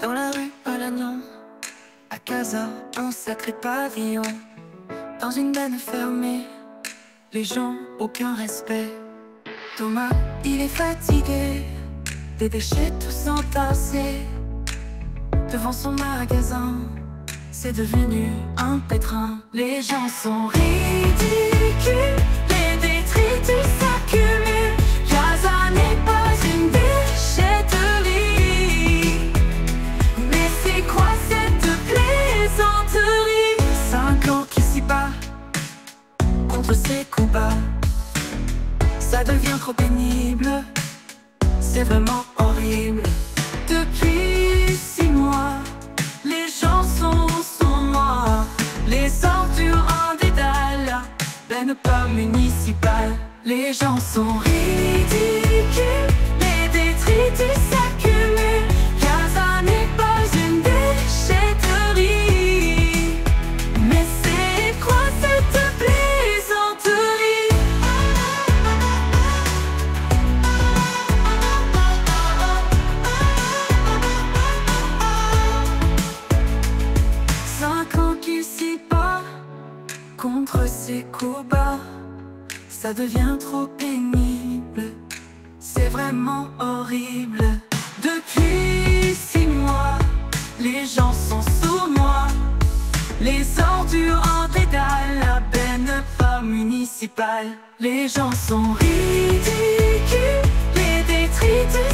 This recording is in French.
Dans la rue Palagnon, à Casa, un sacré pavillon. Dans une benne fermée, les gens, aucun respect. Thomas, il est fatigué, des déchets tous entassés. Devant son magasin, c'est devenu un pétrin. Les gens sont ridicules, contre ses coups bas. Ça devient trop pénible, c'est vraiment horrible. Depuis six mois, les chansons sont noires. Les ordures en dédale, peine pas municipale. Les gens sont ridicules, contre ses coups bas Ça devient trop pénible. C'est vraiment horrible. Depuis six mois Les gens sont sournois Les ordures en dédale La benne pas municipale. Les gens sont ridicules Les détritus